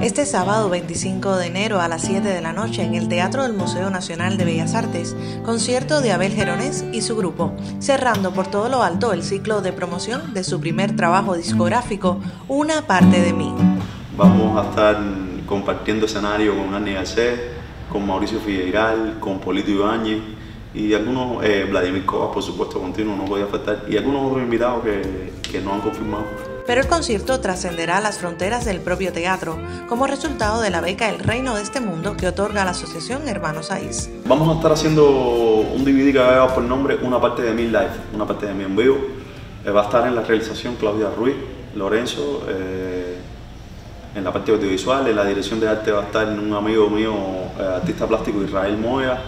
Este sábado 25 de enero a las 7 de la noche en el Teatro del Museo Nacional de Bellas Artes, concierto de Abel Geronés y su grupo, cerrando por todo lo alto el ciclo de promoción de su primer trabajo discográfico, Una parte de mí. Vamos a estar compartiendo escenario con Annie Garcés, con Mauricio Figueiral, con Polito Ibáñez y algunos, eh, Vladimir Cobas, por supuesto, continuo, no podía faltar, y algunos otros invitados que, que no han confirmado pero el concierto trascenderá las fronteras del propio teatro como resultado de la beca El Reino de este Mundo que otorga la Asociación Hermanos Aiz. Vamos a estar haciendo un DVD que va por nombre Una parte de mi life, una parte de mi en vivo. Eh, va a estar en la realización Claudia Ruiz, Lorenzo, eh, en la parte audiovisual, en la dirección de arte va a estar un amigo mío, eh, artista plástico Israel Moya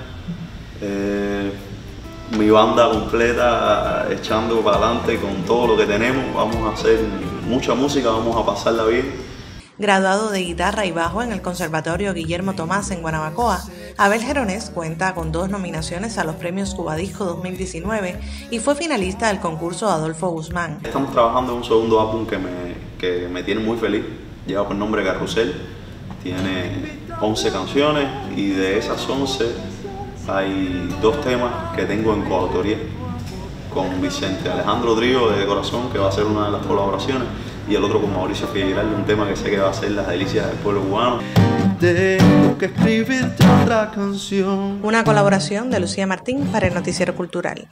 mi banda completa echando para adelante con todo lo que tenemos. Vamos a hacer mucha música, vamos a pasarla bien. Graduado de guitarra y bajo en el Conservatorio Guillermo Tomás en Guanabacoa, Abel Gerones cuenta con dos nominaciones a los premios Cubadisco 2019 y fue finalista del concurso Adolfo Guzmán. Estamos trabajando en un segundo álbum que me, que me tiene muy feliz, lleva por nombre Carrusel, tiene 11 canciones y de esas 11 hay dos temas que tengo en coautoría con Vicente Alejandro Drigo de Corazón, que va a ser una de las colaboraciones, y el otro con Mauricio Figueral, un tema que sé que va a ser Las Delicias del Pueblo Cubano. Tengo que escribirte otra canción. Una colaboración de Lucía Martín para el Noticiero Cultural.